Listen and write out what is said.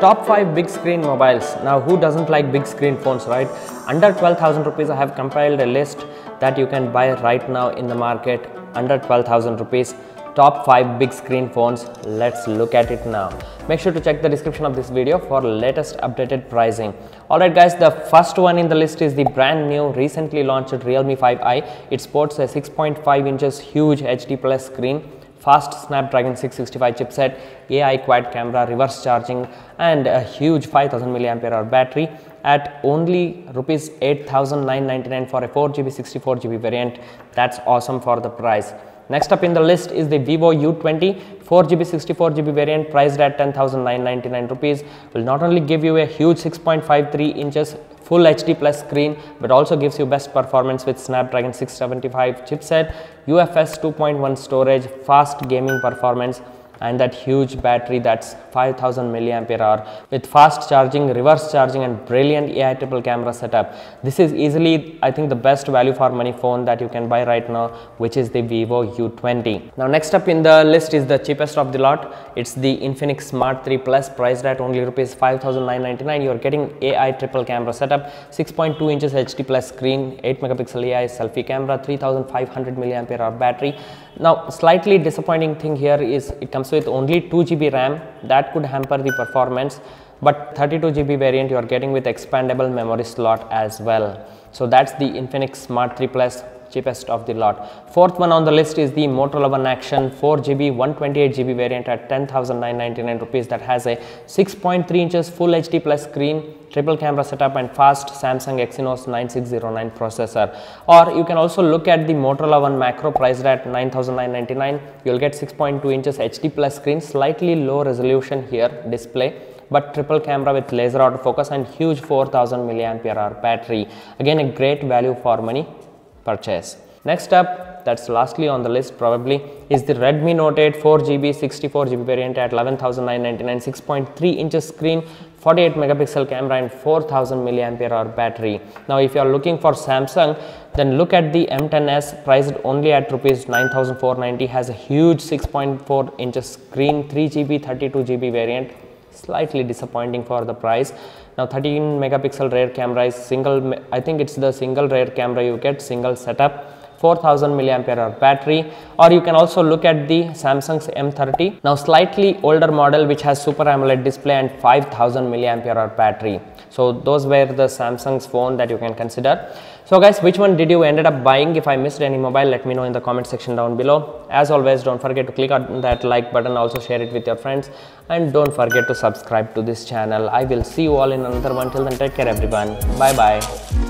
Top 5 big screen mobiles. Now, who doesn't like big screen phones, right? Under 12,000 rupees, I have compiled a list that you can buy right now in the market under 12,000 rupees. Top 5 big screen phones. Let's look at it now. Make sure to check the description of this video for latest updated pricing. Alright guys, the first one in the list is the brand new recently launched Realme 5i. It sports a 6.5 inches huge HD plus screen fast Snapdragon 665 chipset, AI quad camera, reverse charging and a huge 5000 mAh battery at only rupees 8999 for a 4GB 64GB variant. That's awesome for the price. Next up in the list is the Vivo U20 4GB 64GB variant priced at 10,999 rupees will not only give you a huge 6.53 inches full HD plus screen but also gives you best performance with Snapdragon 675 chipset, UFS 2.1 storage, fast gaming performance and that huge battery that's 5000 milliampere hour with fast charging reverse charging and brilliant ai triple camera setup. This is easily i think the best value for money phone that you can buy right now which is the vivo u20 now next up in the list is the cheapest of the lot. It's the infinix smart 3 plus priced at only rupees 5999 you're getting ai triple camera setup 6.2 inches hd plus screen 8 megapixel ai selfie camera 3500 milliampere hour battery. Now slightly disappointing thing here is it comes with only 2 GB RAM that could hamper the performance but 32 GB variant you are getting with expandable memory slot as well. So that's the Infinix Smart 3 Plus cheapest of the lot. Fourth one on the list is the Motorola One Action 4GB 128GB variant at 10,999 rupees that has a 6.3 inches full HD plus screen, triple camera setup and fast Samsung Exynos 9609 processor. Or you can also look at the Motorola One Macro priced at 9,999. You'll get 6.2 inches HD plus screen, slightly low resolution here display but triple camera with laser autofocus and huge 4000 milliampere hour battery again a great value for money purchase. Next up, that's lastly on the list probably, is the Redmi Note 8 4GB 64GB variant at 11,999, 6.3 inches screen, 48 megapixel camera and 4000 milliampere hour battery. Now if you are looking for Samsung, then look at the M10s priced only at rupees 9490 has a huge 6.4 inches screen, 3GB 32GB variant slightly disappointing for the price. Now 13 megapixel rear camera is single i think it's the single rear camera you get single setup 4000 milliampere hour battery or you can also look at the Samsung's M30 now slightly older model which has super AMOLED display and 5000 milliampere hour battery. So those were the Samsung's phone that you can consider. So guys which one did you ended up buying? If I missed any mobile let me know in the comment section down below. As always don't forget to click on that like button. Also share it with your friends. And don't forget to subscribe to this channel. I will see you all in another one. Till then take care everyone. Bye bye